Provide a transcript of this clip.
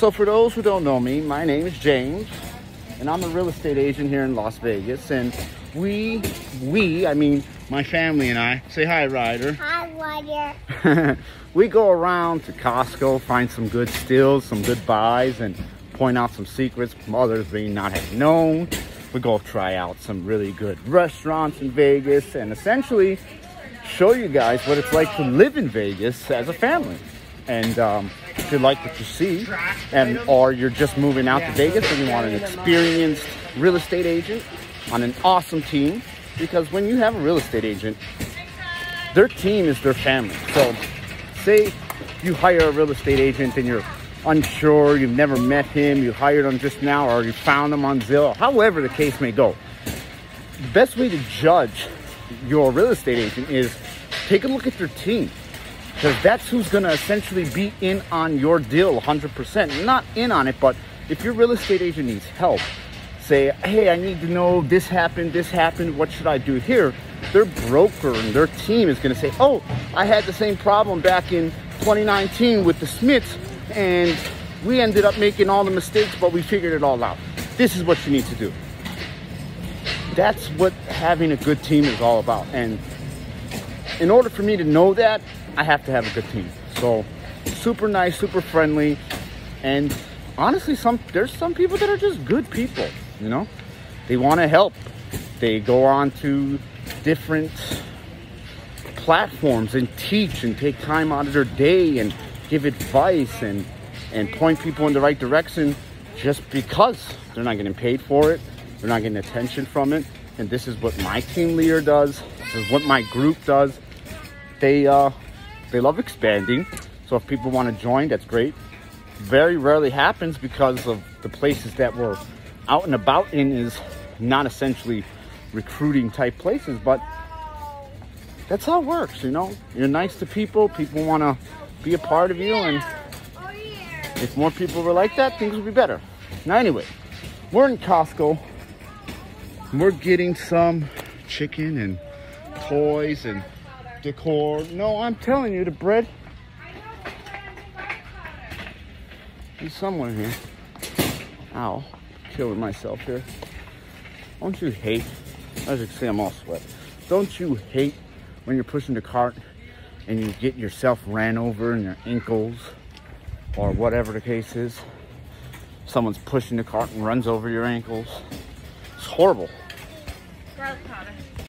So for those who don't know me, my name is James, and I'm a real estate agent here in Las Vegas. And we, we, I mean my family and I, say hi, Ryder. Hi, Ryder. we go around to Costco, find some good steals, some good buys, and point out some secrets others may not have known. We go try out some really good restaurants in Vegas, and essentially show you guys what it's like to live in Vegas as a family. And um, if you like what you see, and or you're just moving out to Vegas and you want an experienced real estate agent on an awesome team, because when you have a real estate agent, their team is their family. So, say you hire a real estate agent and you're unsure, you've never met him, you hired him just now, or you found him on Zillow, however the case may go. The best way to judge your real estate agent is take a look at their team because that's who's going to essentially be in on your deal 100%. Not in on it, but if your real estate agent needs help, say, hey, I need to know this happened, this happened, what should I do here? Their broker and their team is going to say, oh, I had the same problem back in 2019 with the Smiths, and we ended up making all the mistakes, but we figured it all out. This is what you need to do. That's what having a good team is all about. And in order for me to know that, I have to have a good team. So super nice, super friendly, and honestly, some there's some people that are just good people. You know, they want to help. They go on to different platforms and teach and take time out of their day and give advice and and point people in the right direction just because they're not getting paid for it they're not getting attention from it and this is what my team leader does this is what my group does they uh they love expanding. So if people want to join, that's great. Very rarely happens because of the places that we're out and about in is not essentially recruiting type places, but that's how it works, you know? You're nice to people, people want to be a part of you, and if more people were like that, things would be better. Now, anyway, we're in Costco. We're getting some chicken and toys and decor. No, I'm telling you, the bread. There's someone here. Ow. Killing myself here. Don't you hate, as you can see, I'm all sweat. Don't you hate when you're pushing the cart and you get yourself ran over in your ankles or whatever the case is? Someone's pushing the cart and runs over your ankles. It's horrible. Garlic powder.